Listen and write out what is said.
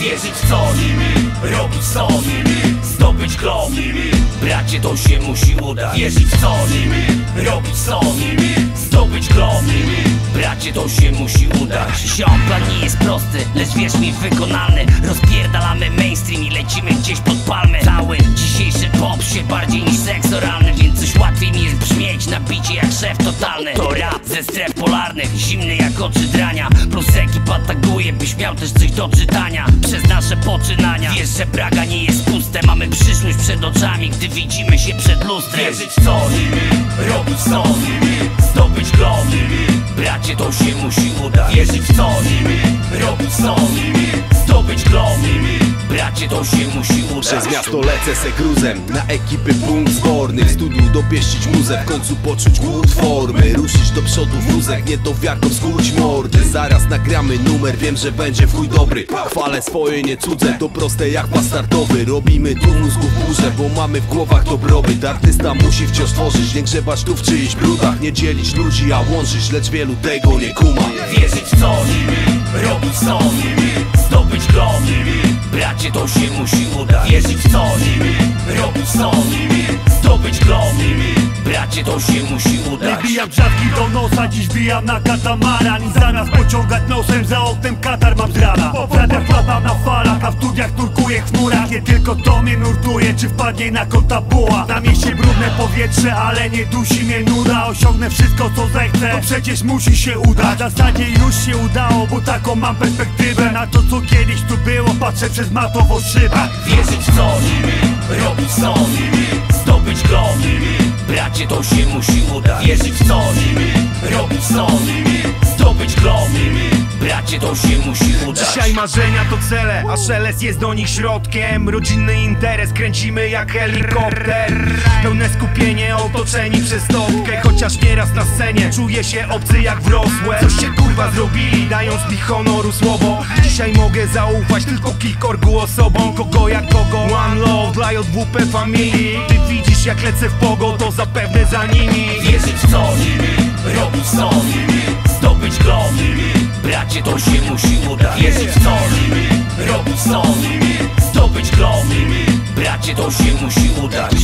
Wierzyć w coś, robić coś, zdobyć glob Bracie to się musi udać. Wierzyć w coś, robić coś, zdobyć glob Bracie to się musi udać. Ziom plan nie jest prosty, lecz wierz mi wykonalny. Rozpierdalamy mainstream i lecimy gdzieś pod palmę. Cały dzisiejszy pop się bardziej niż seks oralny To rap ze stref polarnych, zimny jak oczy drania. Plus ekipa taguje, byś miał też coś do czytania. Przez nasze poczynania. Wiesz, że Praga nie jest puste. Mamy przyszłość przed oczami, gdy widzimy się przed lustrem. Wierzyć w coś, robić coś, zdobyć glob. Bracie to się musi udać. Wierzyć w coś, robić coś, zdobyć glob. Bracie to się musi udać. Przez miasto lecę se gruzem Na ekipy punkt zborny. W studiu dopieścić muzę W końcu poczuć głód formy. Ruszyć do przodu wózek Nie to wiarką skuć mordy. Zaraz nagramy numer Wiem, że będzie w chuj dobry. Chwalę swoje nie cudze To proste jak pas startowy Robimy tu mózgów burzę Bo mamy w głowach dobrobyt. Artysta musi wciąż tworzyć Nie grzebać tu w czyichś brudach. Nie dzielić ludzi, a łączyć Lecz wielu tego nie kuma. Wierzyć w coś, robić coś, zdobyć glob Bracie to się musi udać. Wierzyć w coś, robić coś, zdobyć glob Bracie to się musi udać. Bijam czapki do nosa, dziś bijam na katamaran I zamiast pociągać nosem za oknem katar mam z rana w studiach turkuję w chmurach Nie tylko to mnie nurtuje, czy wpadnie na kota buła. Na mieście brudne powietrze, ale nie dusi mnie nuda Osiągnę wszystko co zechcę, to przecież musi się udać. W zasadzie już się udało, bo taką mam perspektywę. Na to co kiedyś tu było, patrzę przez matową szybę. Wierzyć w coś, robić coś, zdobyć glob Bracie to się musi udać. Wierzyć w coś, robić coś, zdobyć glob. Bracie to się musi udać. Dzisiaj marzenia to cele, a szelest jest do nich środkiem. Rodzinny interes kręcimy jak helikopter. Pełne skupienie, otoczeni przez topkę Chociaż nieraz na scenie czuję się obcy jak wrosłe Coś się kurwa zrobili, dając mi honoru słowo. Dzisiaj mogę zaufać tylko kilkorgu osobom. Kogo jak kogo, one love dla JWP familii Ty widzisz jak lecę w pogo, to zapewne za nimi. Wierzyć w coś, robić coś, zdobyć glob Bracie to się musi udać. Wierzyć w coś, robić coś, zdobyć glob. Bracie to się musi udać